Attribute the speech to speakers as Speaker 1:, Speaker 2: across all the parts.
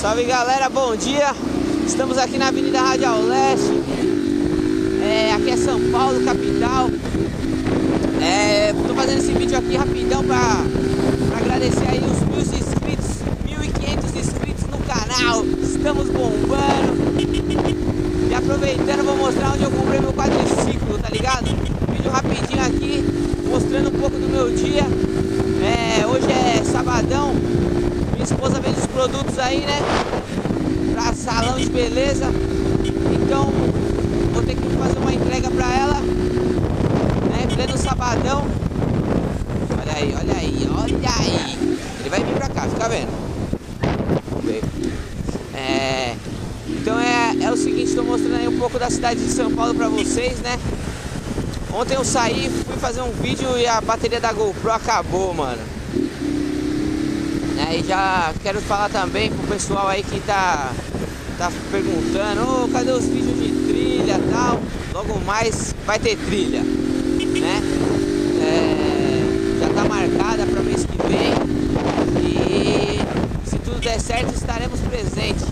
Speaker 1: Salve galera, bom dia! Estamos aqui na Avenida Radial Leste. É, aqui é São Paulo, capital. É, tô fazendo esse vídeo aqui rapidão pra agradecer aí os mil inscritos, 1.500 inscritos no canal. Estamos bombando. E aproveitando, vou mostrar onde eu comprei meu quadriciclo, tá ligado? Vídeo rapidinho aqui, mostrando um pouco do meu dia. É, hoje é sabadão. Esposa vende os produtos aí, né? Pra salão de beleza. Então, vou ter que fazer uma entrega pra ela. Né? Pleno sabadão. Olha aí, olha aí, olha aí. Ele vai vir pra cá, fica vendo. É, então é, é o seguinte, estou mostrando aí um pouco da cidade de São Paulo pra vocês, né? Ontem eu saí, fui fazer um vídeo e a bateria da GoPro acabou, mano. É, e já quero falar também pro pessoal aí que tá, tá perguntando, oh, cadê os vídeos de trilha e tal? Logo mais vai ter trilha, né? É, já tá marcada para mês que vem e se tudo der certo estaremos presentes.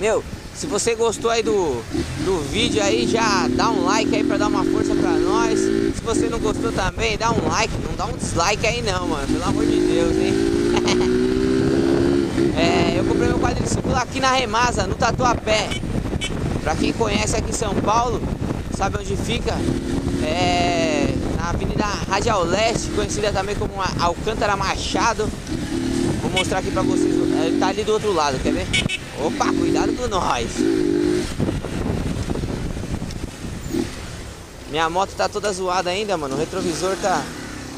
Speaker 1: Meu, se você gostou aí do, do vídeo aí, já dá um like aí pra dar uma força pra nós. Se você não gostou também, dá um like, não dá um dislike aí não, mano. Pelo amor de Deus, hein? é, eu comprei meu quadriciclo aqui na Remasa, no Tatuapé. Pra quem conhece aqui em São Paulo, sabe onde fica? É na Avenida Radial Leste, conhecida também como Alcântara Machado. Vou mostrar aqui pra vocês, ele tá ali do outro lado, quer ver? Opa, cuidado com nós. Minha moto tá toda zoada ainda, mano. O retrovisor tá,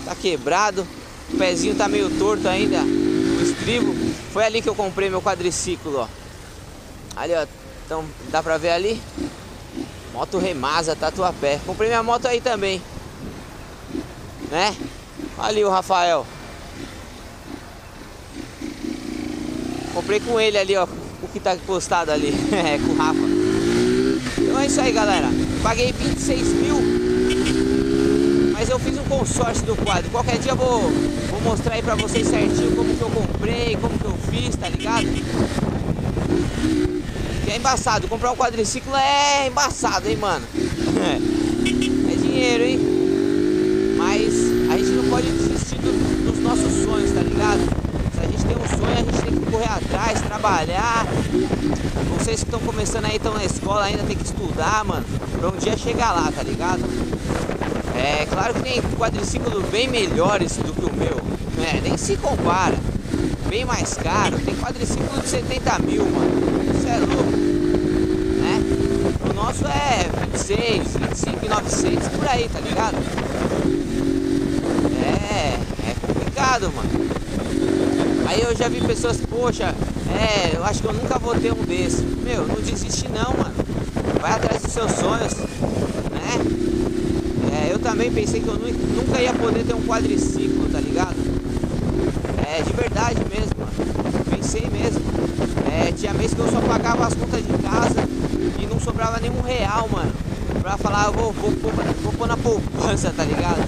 Speaker 1: tá quebrado. O pezinho tá meio torto ainda. O estribo. Foi ali que eu comprei meu quadriciclo, ó. Ali, ó. Então, dá pra ver ali? Moto Remasa, Tatuapé. Comprei minha moto aí também. Né? Ali o Rafael. Comprei com ele ali, ó o que tá postado ali, é, com o Rafa. Então é isso aí, galera. Paguei 26 mil, mas eu fiz um consórcio do quadro. Qualquer dia eu vou, vou mostrar aí pra vocês certinho como que eu comprei, como que eu fiz, tá ligado? É embaçado, comprar um quadriciclo é embaçado, hein, mano? é dinheiro, hein? Mas a gente não pode desistir do, dos nossos sonhos, tá ligado? Se a gente tem um sonho, a gente tem que correr atrás, trabalhar. Vocês que estão começando aí, estão na escola ainda, tem que estudar, mano. Pra um dia chegar lá, tá ligado? É claro que tem quadriciclos bem melhores do que o meu. É, nem se compara. Bem mais caro. Tem quadriciclo de 70 mil, mano. Isso é louco. Né? O nosso é 26, 25, 900 por aí, tá ligado? É, é complicado, mano. Aí eu já vi pessoas, poxa, é, eu acho que eu nunca vou ter um desse. Meu, não desiste não, mano. Vai atrás dos seus sonhos, né? É, eu também pensei que eu nunca ia poder ter um quadriciclo, tá ligado? É, de verdade mesmo, mano. Pensei mesmo. É, tinha mês que eu só pagava as contas de casa e não sobrava nenhum real, mano. Pra falar, eu vou, vou, vou, vou pôr na poupança, tá ligado?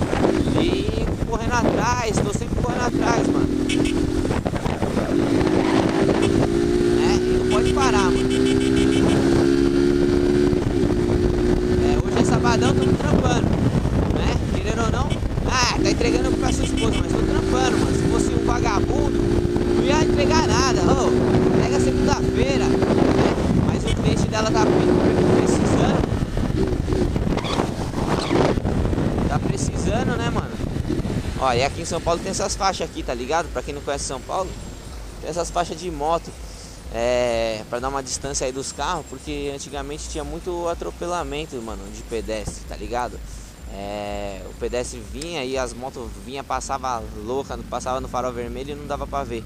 Speaker 1: E correndo atrás, tô sempre correndo atrás, mano. É, não pode parar. É, hoje é sabadão, tô trampando, né? Querendo ou não, ah, tá entregando pra sua esposa, mas tô trampando. Se fosse um vagabundo, não ia entregar nada. Oh, pega segunda-feira, né? Mas o cliente dela tá precisando. Tá precisando, né, mano? Ó, e aqui em São Paulo tem essas faixas aqui, tá ligado? Pra quem não conhece São Paulo, tem essas faixas de moto é, para dar uma distância aí dos carros, porque antigamente tinha muito atropelamento, mano, de pedestre, tá ligado? É, o pedestre vinha e as motos vinha, passava louca, passava no farol vermelho e não dava pra ver.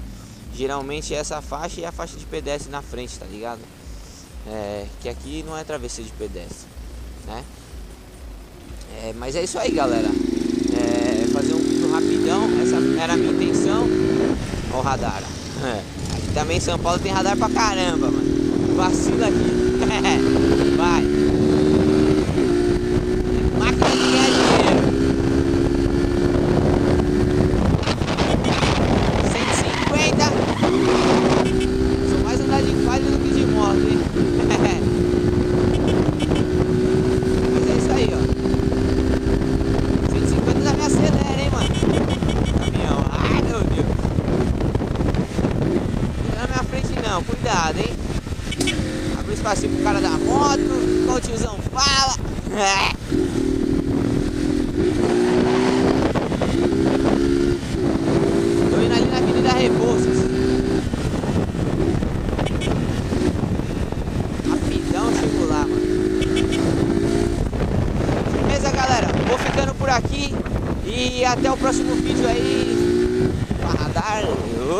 Speaker 1: Geralmente essa faixa e a faixa de pedestre na frente, tá ligado? É, que aqui não é travessia de pedestre, né? É, mas é isso aí, galera. É, fazer um vídeo rapidão, essa era a minha intenção. O radar. É. Aqui também São Paulo tem radar pra caramba, mano. Vacila aqui. Vai. Pra cima pro cara da moto, como o tiozão fala. Tô indo ali na Avenida Rebouças. Rapidão chego lá, mano. Beleza, galera? Vou ficando por aqui. E até o próximo vídeo aí. Para dar.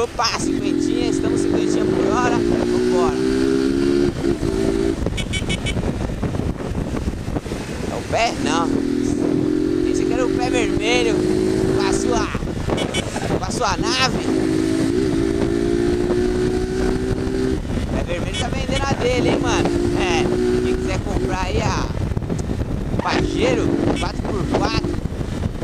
Speaker 1: Opa, cinquentinha. Estamos cinquentinha por hora. Vambora. É o pé? Não. Esse aqui era o pé vermelho. Com a sua. Com a sua nave. Pé vermelho tá vendendo a dele, hein, mano. É. Quem quiser comprar aí a. Pajero 4x4.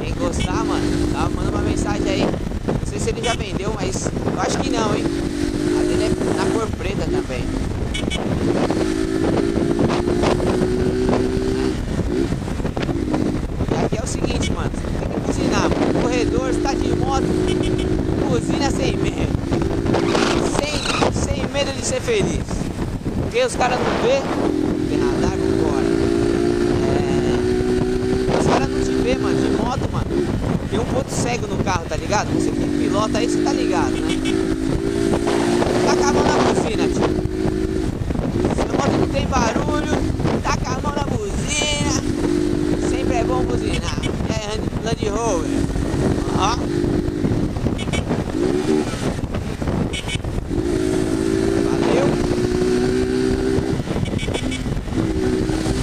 Speaker 1: Quem gostar, mano, tá, manda uma mensagem aí. Não sei se ele já vendeu, mas eu acho que não, hein? A dele é na cor preta também. E aqui é o seguinte, mano, tem que buzinar, mano. Corredor, você tá de buzina sem medo. Sem, sem medo de ser feliz. Porque os caras não vê. É... Os caras não te vê, mano, de moto, mano. Tem um ponto cego no carro, tá ligado? Você que pilota aí, você tá ligado, né? Taca a mão na buzina, tio. Se a moto não tem barulho, taca a mão na buzina. Sempre é bom buzinar. É Land Rover. Ó. Valeu.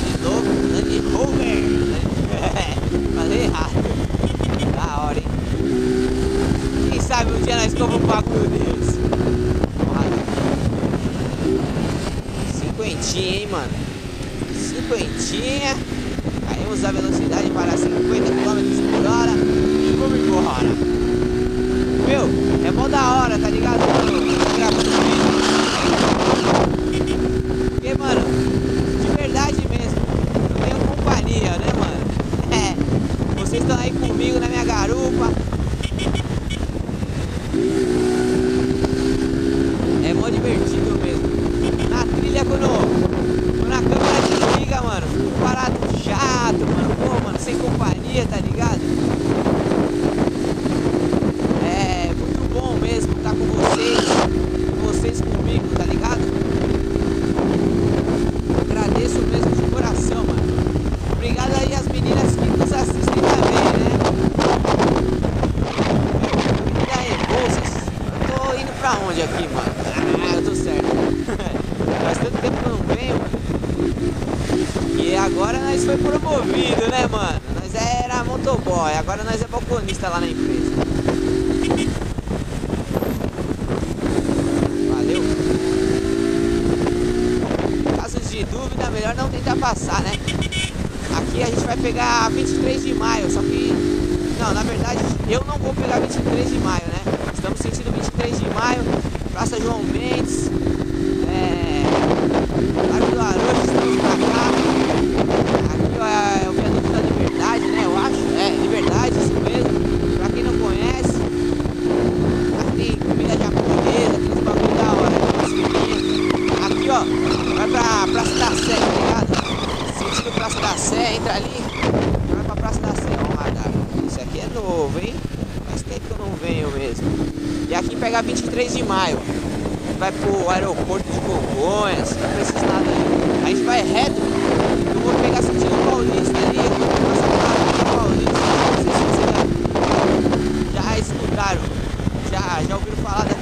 Speaker 1: De novo, Land Rover. Falei errado. Da hora? Quem sabe um dia nós compramos um bagulho desse. Cinquentinha, hein, mano? Cinquentinha. Caímos a velocidade para 50 km por hora e vamos embora. Meu, é mó da hora, tá ligado? Tô Gravando vídeo. Porque, mano, de verdade mesmo, eu tenho companhia, né, mano? É, vocês estão aí comigo na minha garupa. É mó divertido mesmo. Na trilha, quando, quando a câmera desliga, mano, fico parado chato, mano. Pô, mano, sem companhia, tá ligado? É muito bom mesmo estar com vocês, com vocês comigo, tá ligado? Agradeço mesmo de coração, mano. Obrigado aí às meninas que nos assistem também, né? Menina Rebouças. Eu tô indo pra onde aqui, mano? Ah, eu tô certo. Faz tanto tempo que eu não venho, mano. E agora nós foi promovido, né, mano? Nós era motoboy, agora nós é balconista lá na empresa. Valeu. Casos de dúvida, melhor não tentar passar, né? Aqui a gente vai pegar 23 de maio, só que. Não, na verdade eu não vou pegar 23 de maio, né? Estamos sentindo 23 de maio, Praça João Mendes, é. Largo do Arojo, estamos pra cá. Sampaio, vai pro aeroporto de Congonhas, vai pra esses lados aí. Aí a gente vai reto, eu vou pegar sentido paulista ali, eu vou passar pra paulista, não sei se vocês já, já escutaram, já, já ouviram falar dessa.